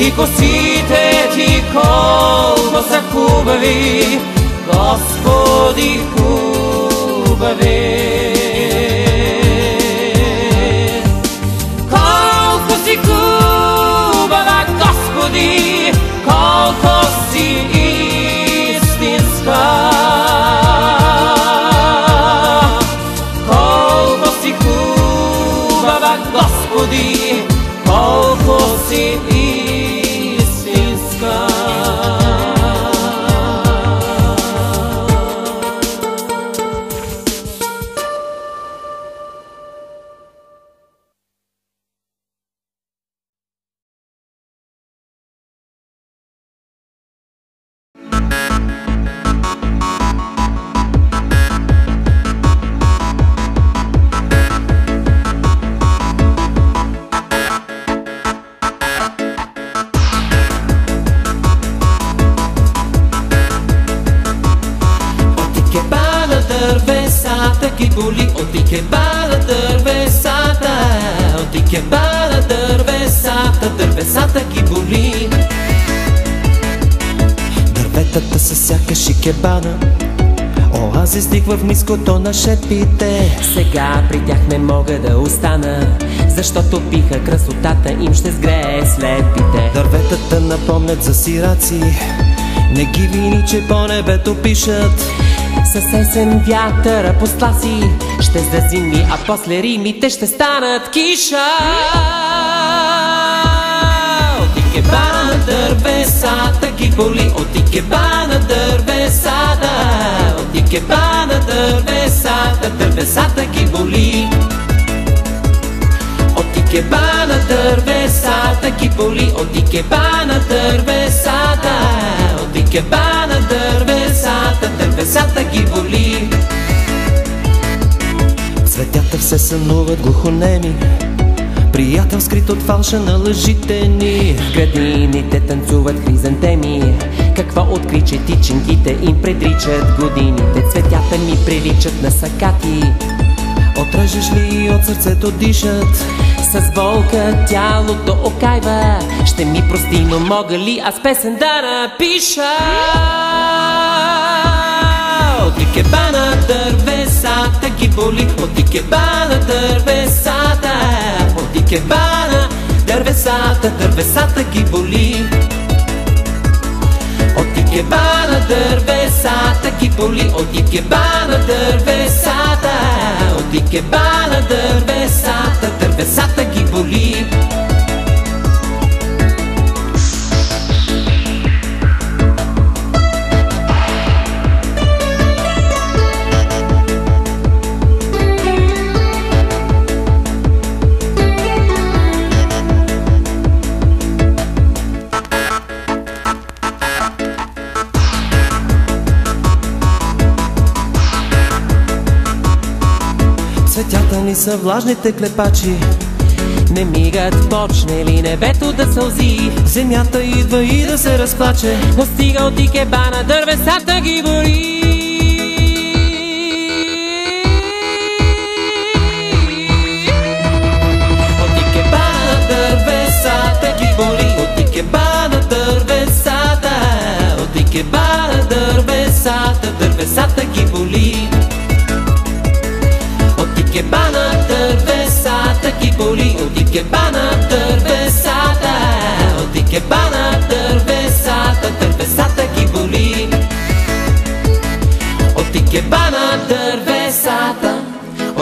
и косите ти колко са хубави, Господи хубави. Колко си хубава, Господи, колко си истинска. Колко си хубава, Господи, в ниското на шепите. Сега при тях не мога да остана Защото пиха красотата им ще сгрее слепите. Дърветата напомнят за сираци Не ги вини, че по небето пишат. С есен вятъра по сласи Ще зазими, а после римите ще станат киша. От икебана на дървесата ги боли От икебана на дървесата Икебана на дървесата Дървесата ги боли. От икебана дървесата ги боли. От икебана дървесата От икебана дървесата Дървесата ги боли. Цветята все сънуват глухонеми Приятел скрит от фалша на лъжите ни. В градините танцуват хризантеми Какво откри, че тичинките им предричат годините. Цветята ми приличат на сакати. Отрежеш ли от сърцето дишат? С болка тялото окайва. Ще ми прости, но мога ли аз песен да напиша? От икебана дървесата ги боли. От икебана дървесата. От икебана дървесата Дървесата ги боли От икебана дървесата ги боли От икебана дървесата От икебана дървесата Дървесата ги боли Цветята ни са влажните клепачи. Не мигат, почне ли небето да сълзи. Земята идва и да се разплаче. Но стига от икебана, дървесата ги боли От икебана дървесата ги боли От икебана дървесата. Дървесата. Дървесата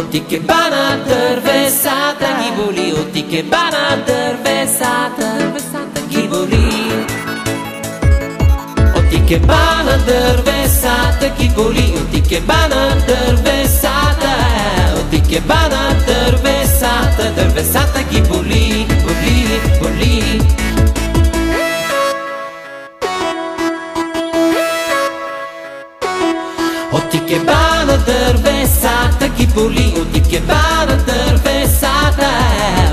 От икебана дървесата ги боли От икебана дървесата Дървесата ги боли От икебана дървесата ги боли От икебана дървесата От икебана боли От икебана дървесата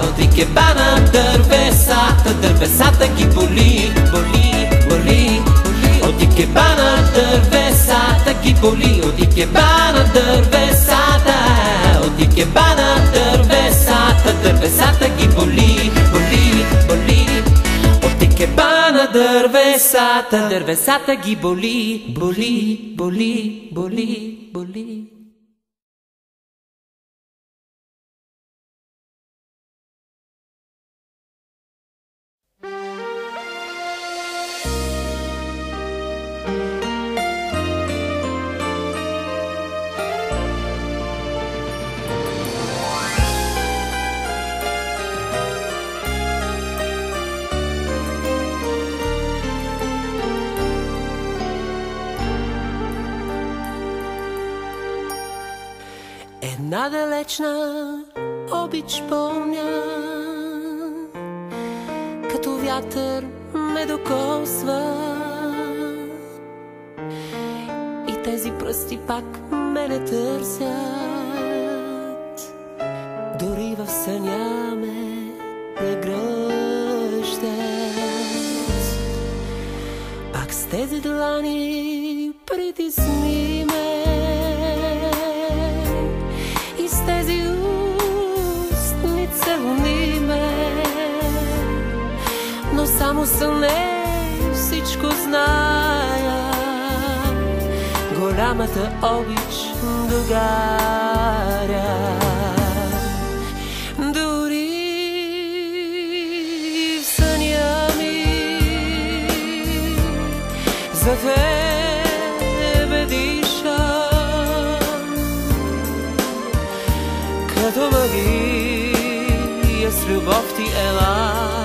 От икебана дървесата Дървесата ги боли Боли, боли, боли От икебана дървесата ги боли От икебана дървесата От икебана дървесата Дървесата ги боли Боли, боли От икебана дървесата Дървесата ги боли, боли, боли, боли, боли Една далечна обич помня Като вятър ме докосва. И тези пръсти пак ме не търсят. Дори в съня ме прегръщат Пак с тези длани притисни ме Но не всичко зная. Голямата обич догаря. Дори в за тебе диша. Като магия с любов ти ела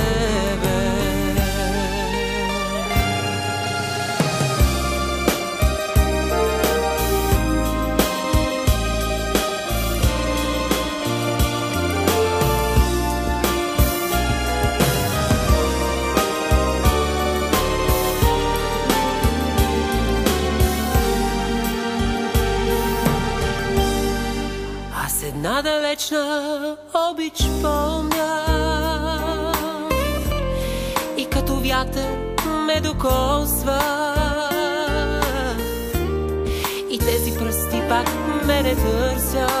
далечна обич помня И като вятър ме докосва. И тези пръсти пак ме не търсят.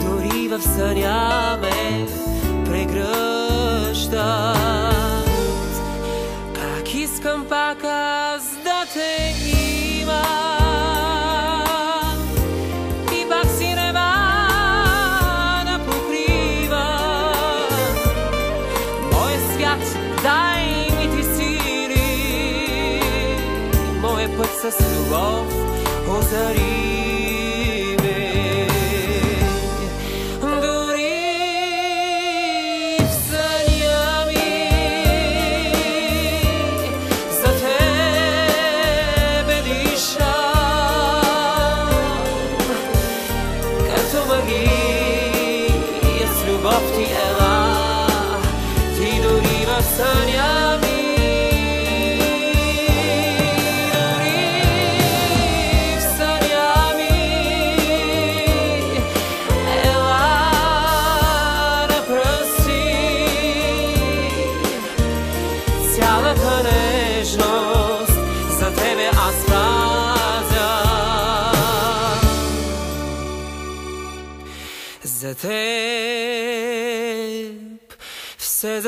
Дори в съня ме прегръщат Моя път с любов озари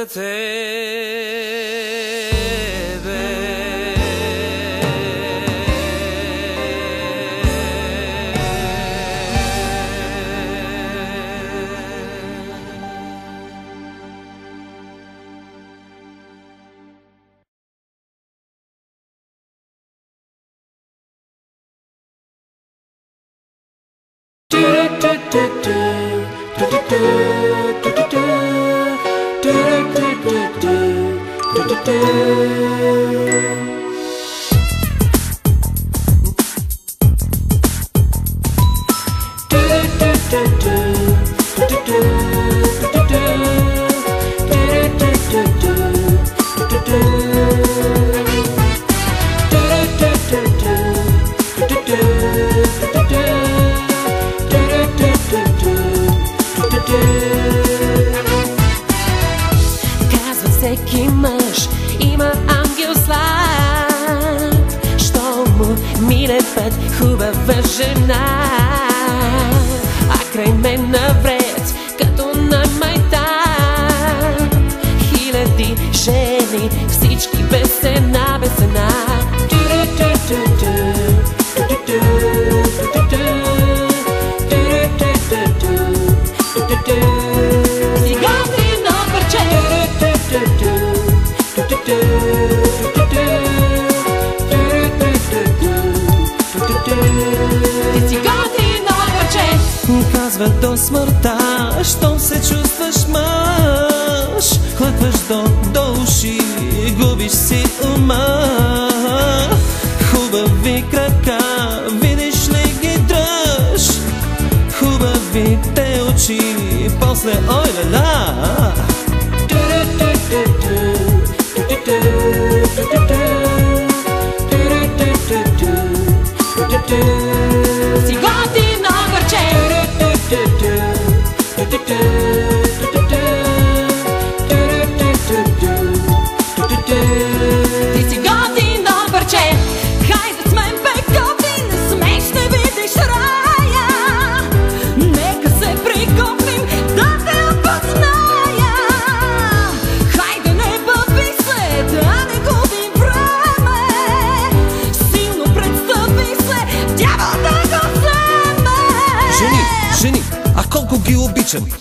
все губиш си ума. Хубави крака, видиш ли ги дръж? Хубавите очи, после ой ла ла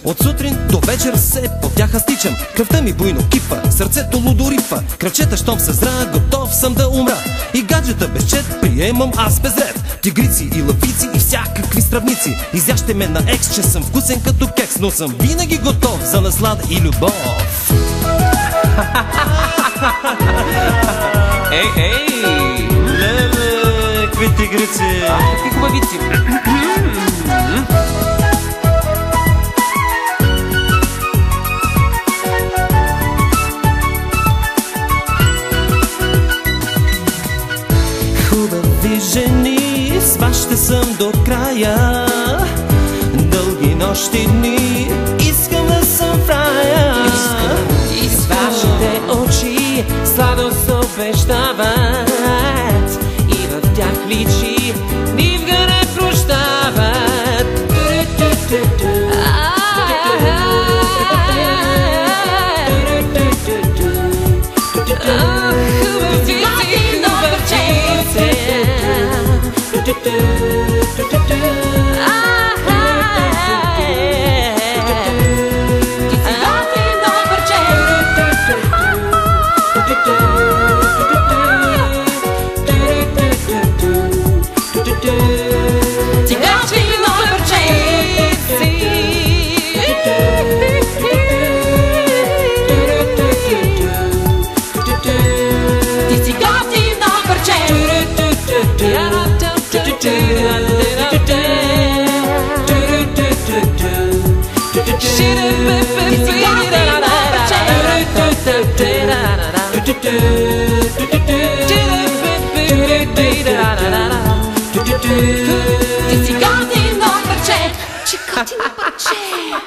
От сутрин до вечер се по тях стичам Кръвта ми буйно кипа, сърцето лудо рипа Кръвчета, щом се зра, готов съм да умра. И гаджета без чет приемам аз без ред. Тигрици и лъвици и всякакви стравници Изяще ме на екс, че съм вкусен като кекс Но съм винаги готов за наслада и любов. Ей, ей! Леле, какви тигрици! Какви хубавици! До края. Дълги нощи Ci coti in bocca c'è, ci coti in bocca c'è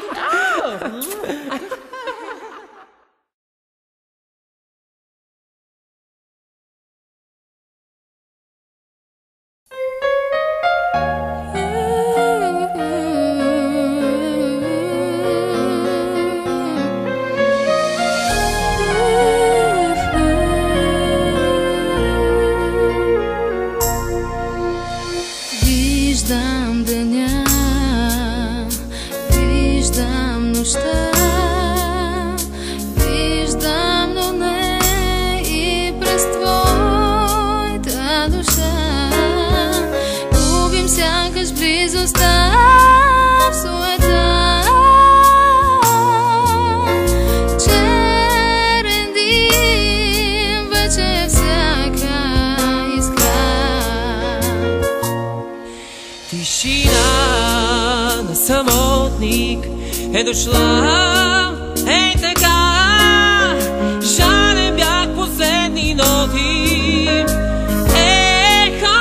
е дошла Ей така, жален бях последни ноти. Ехо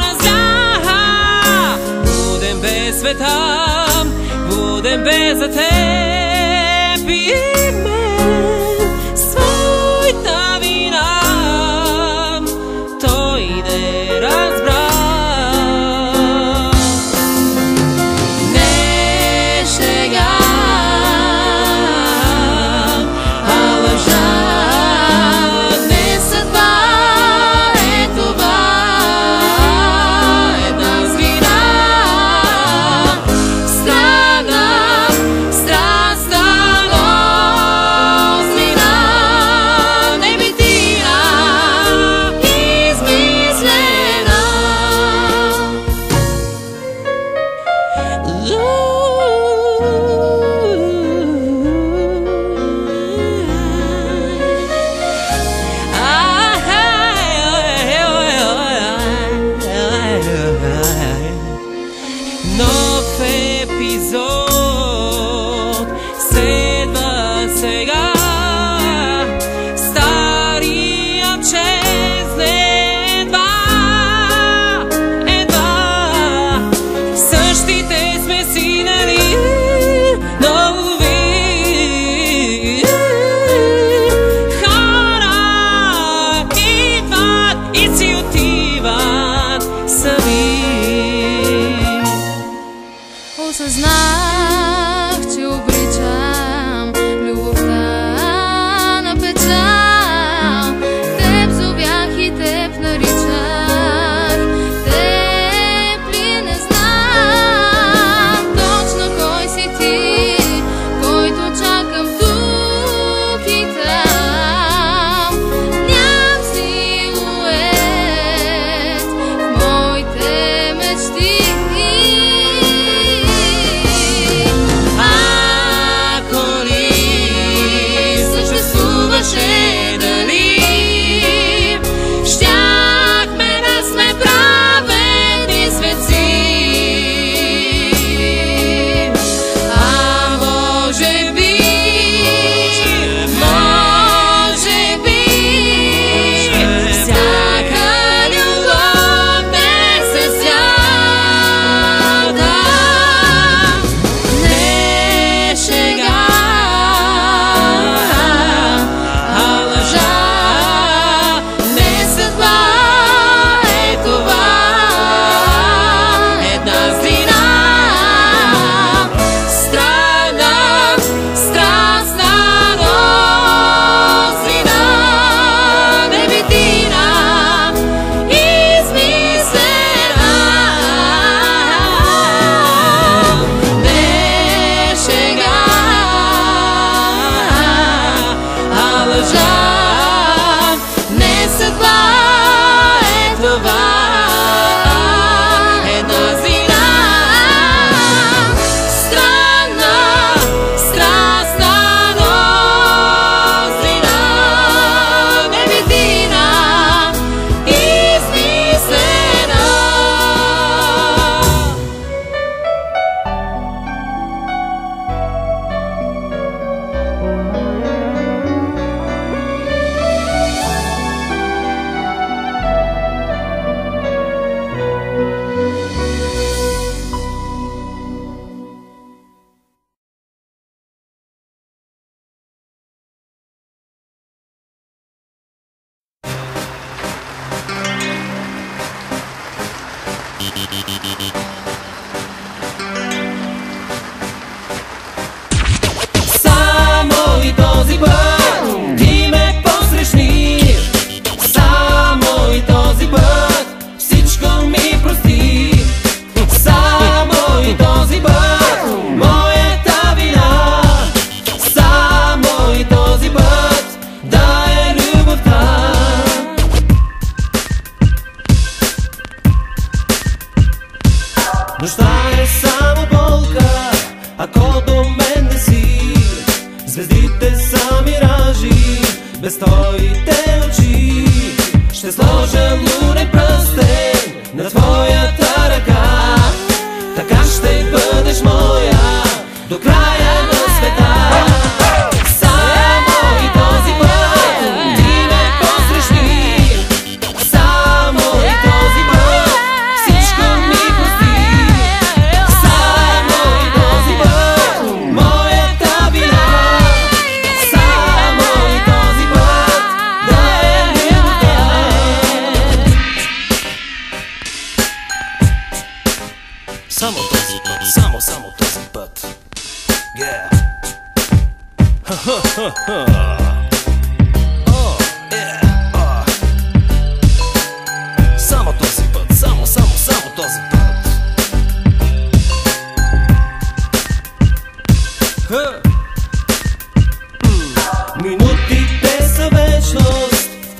на зла, будем без света, будем без за It's not.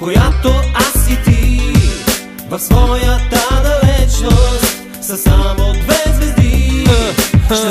която аз и ти в своята далечност са само две звезди. Е, е. Ще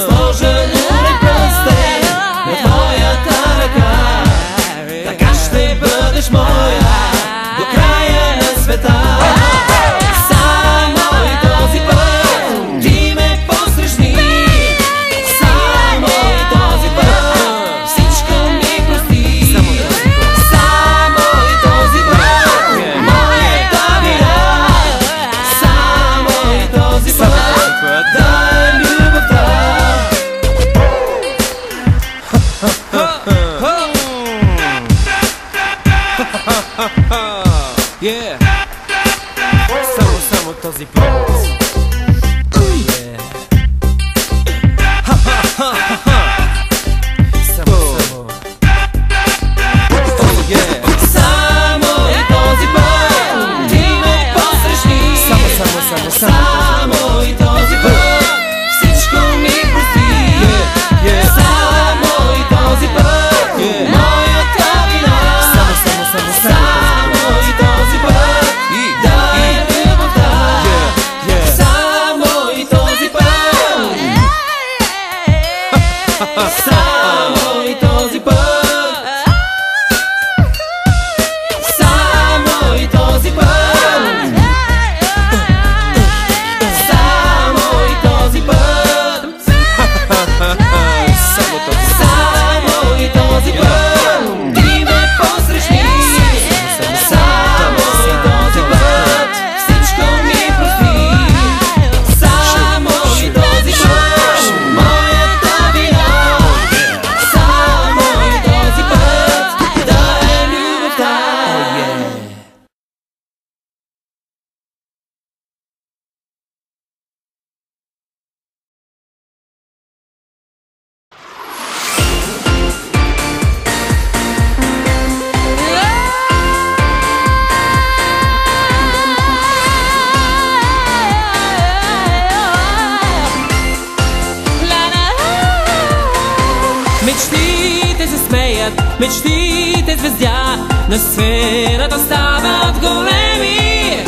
на сцената стават големи.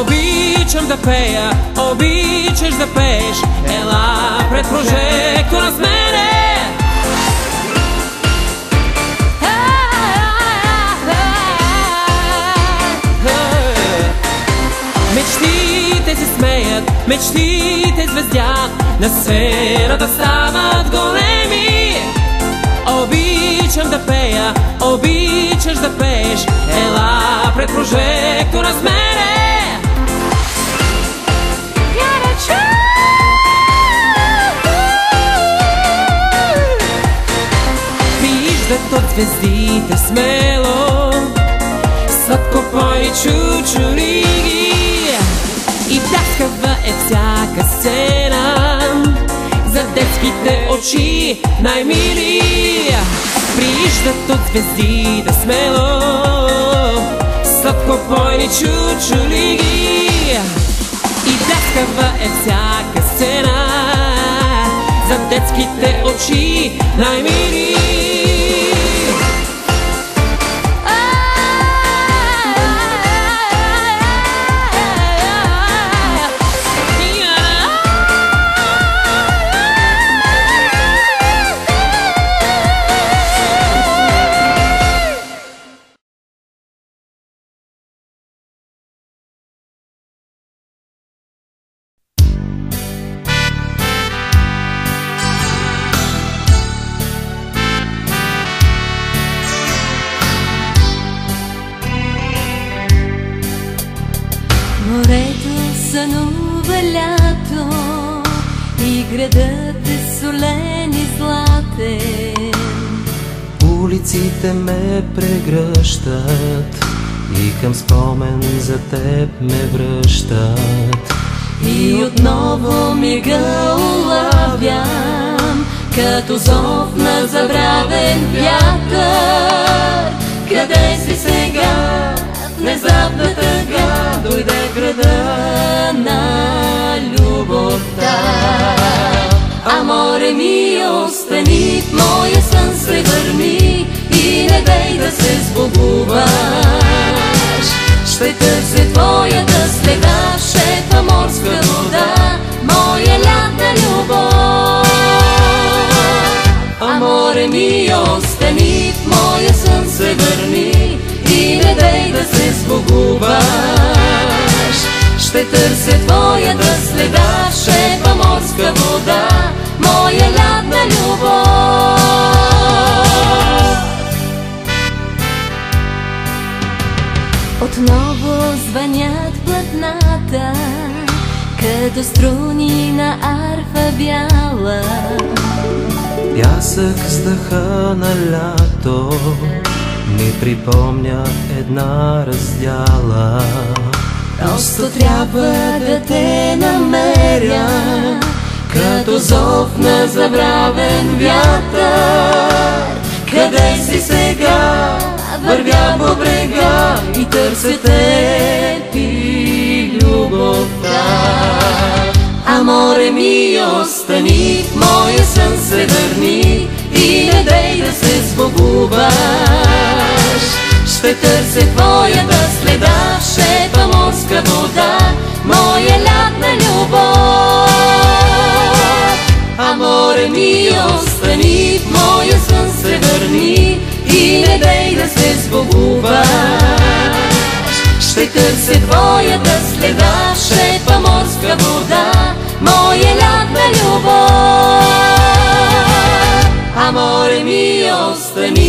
Обичам да пея, обичаш да пееш. Ела пред прожектора с мене. Мечтите се смеят, мечтите звездят. На сферата стават големи. Обичам да пея, обичаш да пееш Ела пред прожектора с мене Виждат от звездите смело Сладко пой чучуриги И дахкава е всяка сел очи най-мили. Прииждат от звезди да смело. Сладкопойни чучули ги. И ляскава е всяка сцена. За детските очи най-мили. Градът е солен и златен. Улиците ме прегръщат и към спомен за теб ме връщат. И отново мига улавям, като зов на забравен вятър. Къде си сега? Внезапна тъга дойде града на любовта. Аморе ми, остани в моя сън, се върни и не дай да се сбогуваш. Ще търся твоята следа, шепа морска вода, моя лятна любов. Аморе ми, остани в моя сън, се върни и не дай да се сбогуваш. Ще търся твоята следа, шепа морска вода, моя лятна любов. Отново звънят платната, като струни на арфа бяла. Пясък с дъха на лято ми припомня една раздяла. Просто трябва да те намеря, като зов на забравен вятър. Къде си сега? Вървя по брега и търся теб и любовта. Аморе ми, остани моя сън се върни и не дей да се сбогуваш. Ще търся твоята следа, шепа морска вода, моя лятна любов. Аморе ми, остани в моя сън се върни и не дей да се сбогуваш. Ще търся твоята следа, шепа морска вода, моя лятна любов. Ми, остани.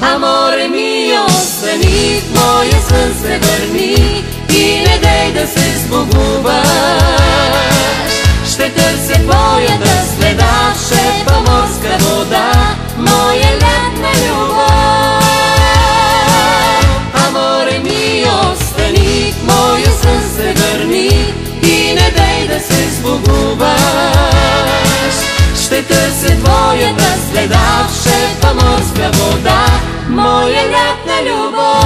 Аморе ми, остани, в моя сън се върни и не дей да се сбогуваш. Ще търся твоята следа, шепа морска вода, моя лятна любов. Аморе ми, остани, в моя сън се върни и не дей да се сбогуваш. Ще търся твоята следа, шепа морска вода, моя лятна любов.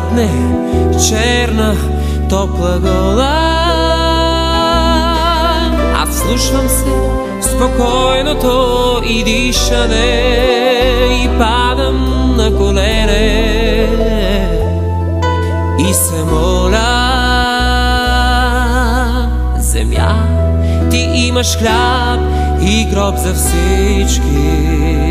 дръпне черна топла гола. А вслушвам се в спокойното и дишане и падам на колене и се моля. Земя, ти имаш хляб и гроб за всички.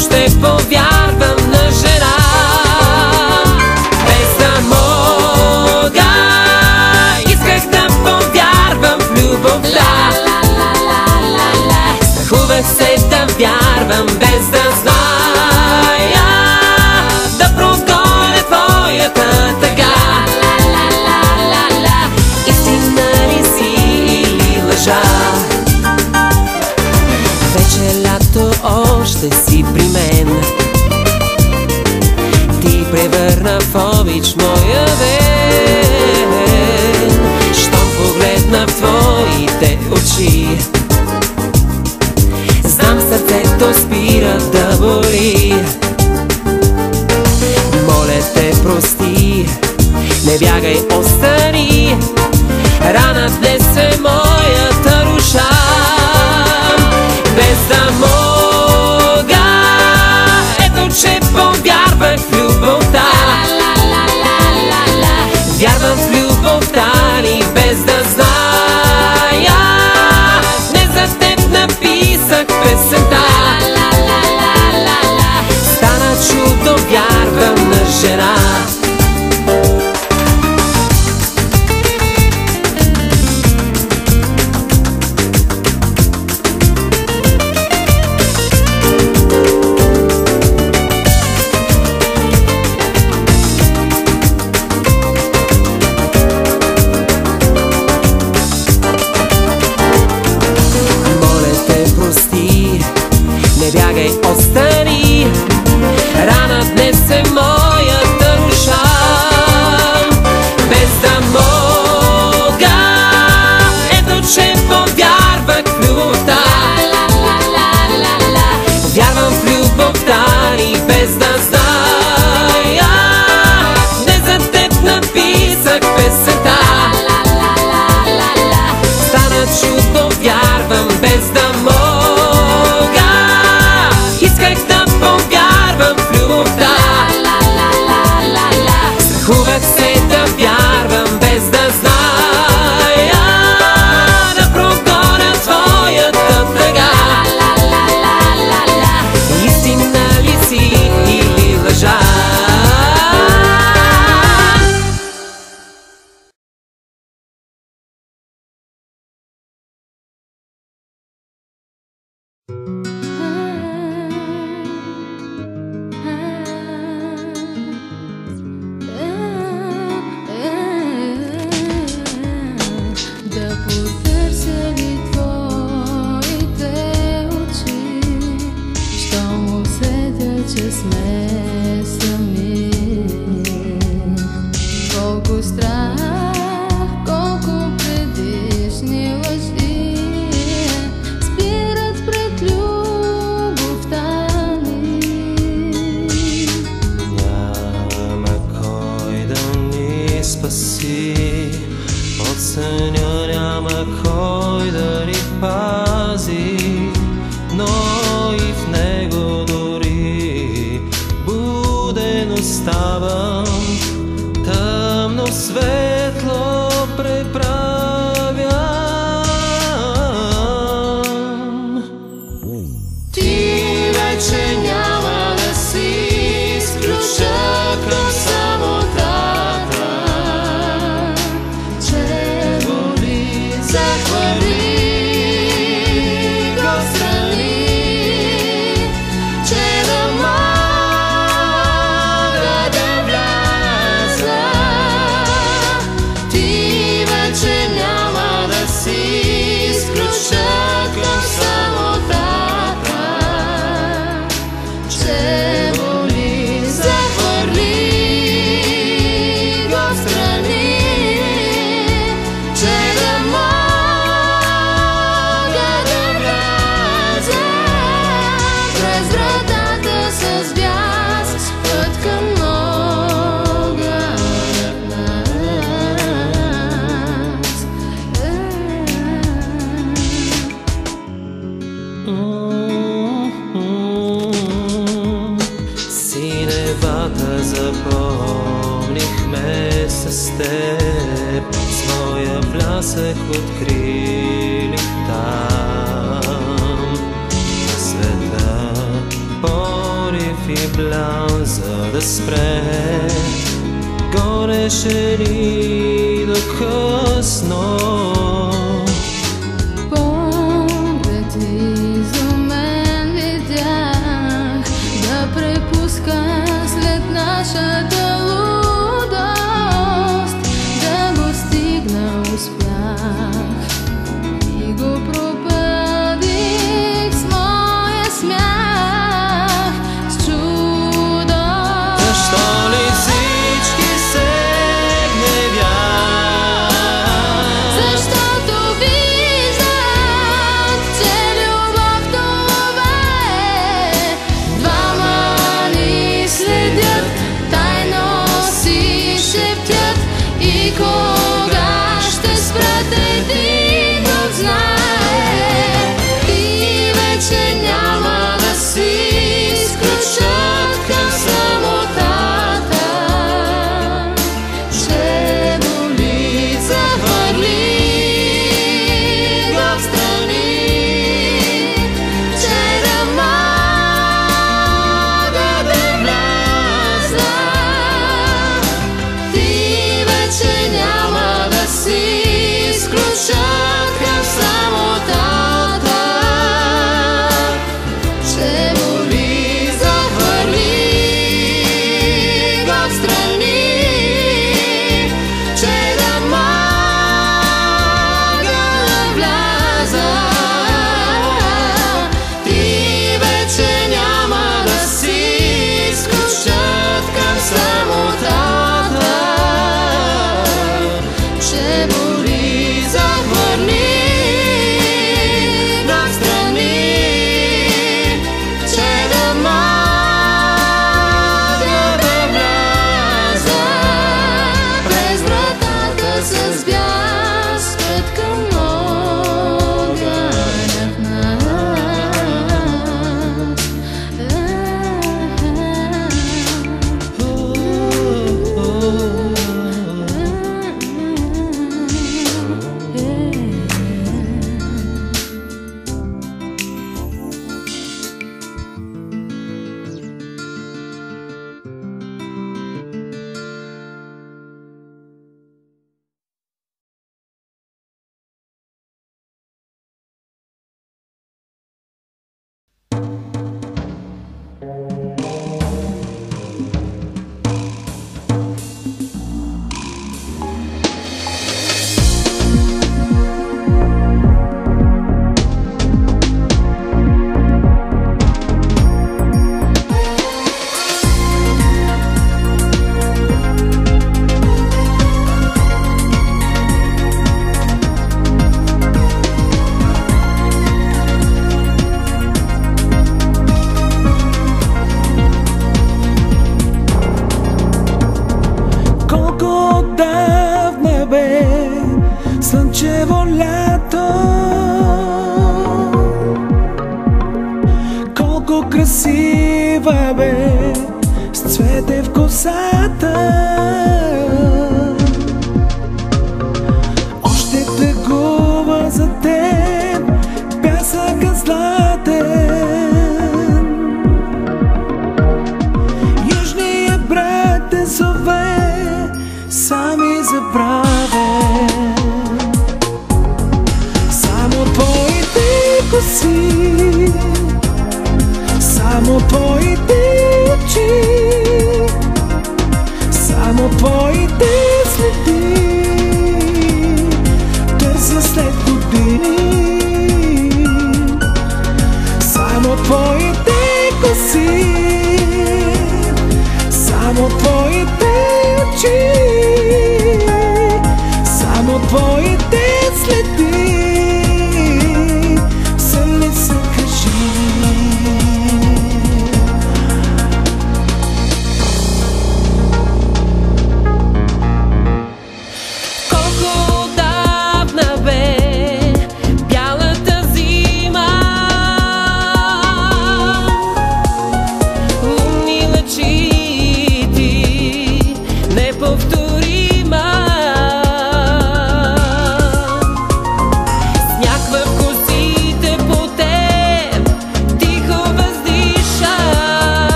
stay бягай, остани. Рана днес stawam, tamną swe sería.